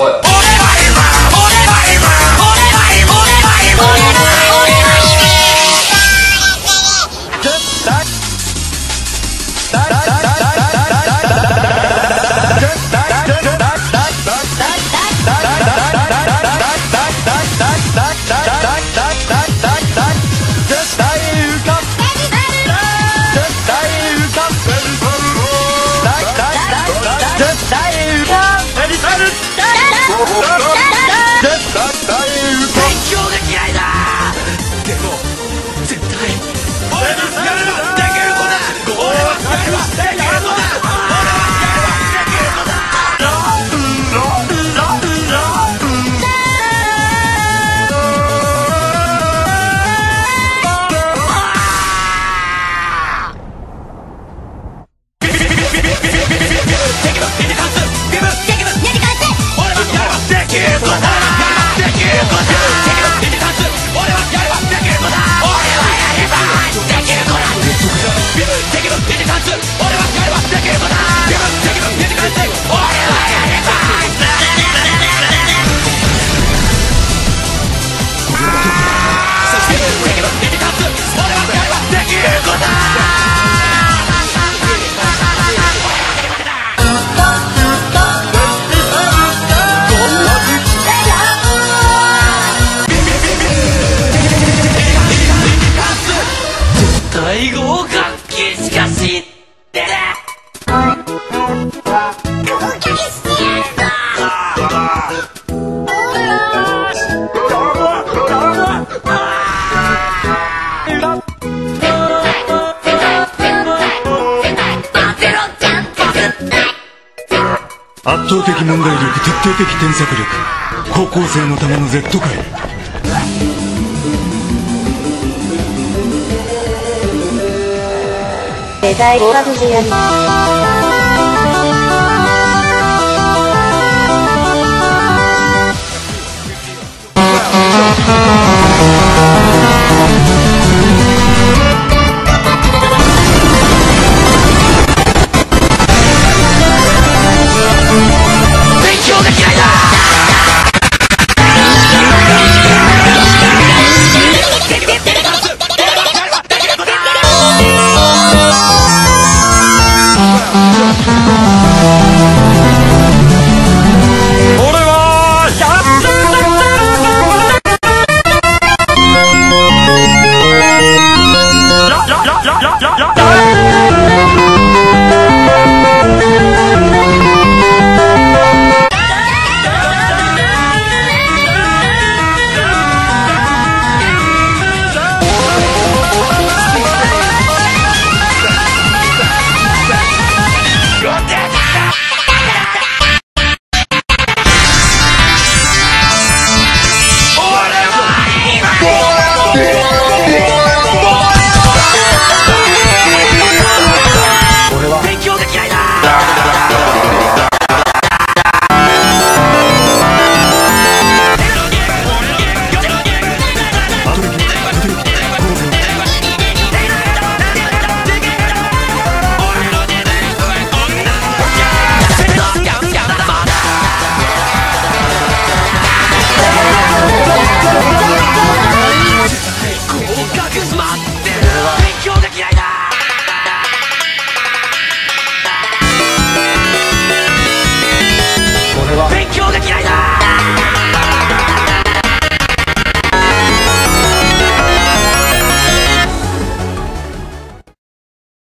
What? 打打打！ることしかし圧倒的問題力徹底的添削力高校生のための Z 界デザイン学部や